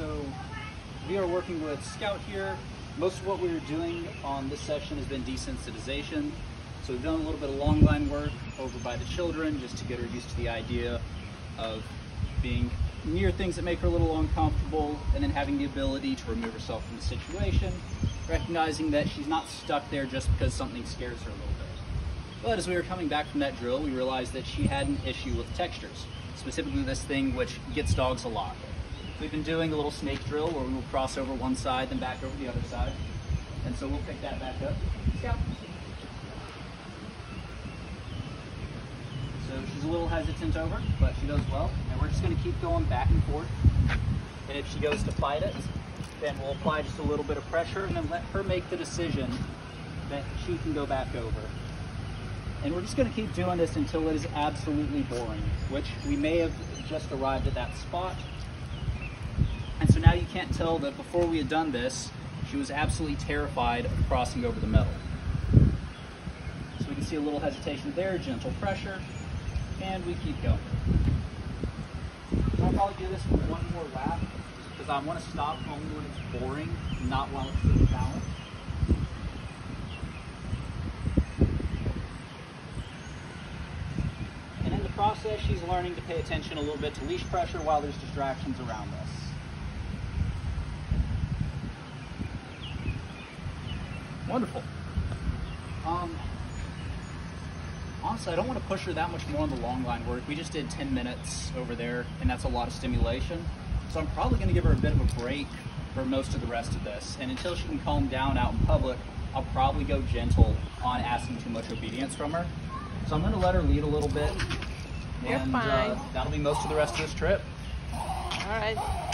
so we are working with Scout here. Most of what we are doing on this session has been desensitization. So we've done a little bit of long line work over by the children just to get her used to the idea of being near things that make her a little uncomfortable and then having the ability to remove herself from the situation, recognizing that she's not stuck there just because something scares her a little bit. But as we were coming back from that drill, we realized that she had an issue with textures, specifically this thing which gets dogs a lot. We've been doing a little snake drill where we will cross over one side, then back over the other side. And so we'll pick that back up. Scout. So she's a little hesitant over, but she does well. And we're just going to keep going back and forth. And if she goes to fight it, then we'll apply just a little bit of pressure and then let her make the decision that she can go back over. And we're just going to keep doing this until it is absolutely boring, which we may have just arrived at that spot. And so now you can't tell that before we had done this, she was absolutely terrified of crossing over the metal. So we can see a little hesitation there, gentle pressure, and we keep going. I'll probably do this for one more lap, because I want to stop only when it's boring, not while it's still balanced. And in the process, she's learning to pay attention a little bit to leash pressure while there's distractions around us. Wonderful. Um, honestly, I don't want to push her that much more on the long line work. We just did 10 minutes over there, and that's a lot of stimulation. So I'm probably going to give her a bit of a break for most of the rest of this. And until she can calm down out in public, I'll probably go gentle on asking too much obedience from her. So I'm going to let her lead a little bit. You're and fine. Uh, that'll be most of the rest of this trip. All right.